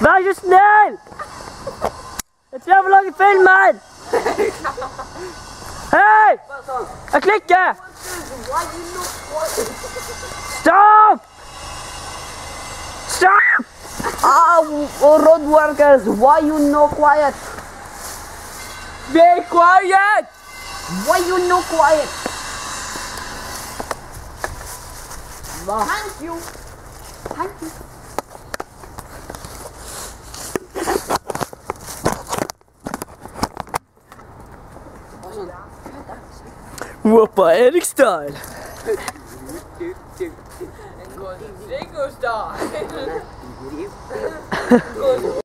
Vær så snill! Jeg tror jeg får lage film her! Hei! Jeg klikker! Stopp! Stopp! Ah, road workers, why you no quiet? Be quiet! Why you no quiet? Thank you. Thank you. Whoppa Erik style! Ringo style.